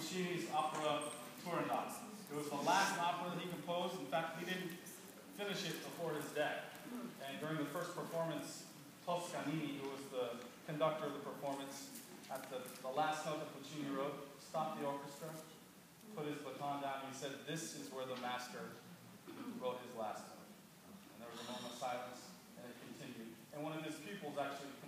Puccini's opera Turandot. It was the last opera that he composed. In fact, he didn't finish it before his death. And during the first performance, Toscanini, who was the conductor of the performance, at the, the last note that Puccini wrote, stopped the orchestra, put his baton down, and he said, This is where the master wrote his last note. And there was a moment of silence, and it continued. And one of his pupils actually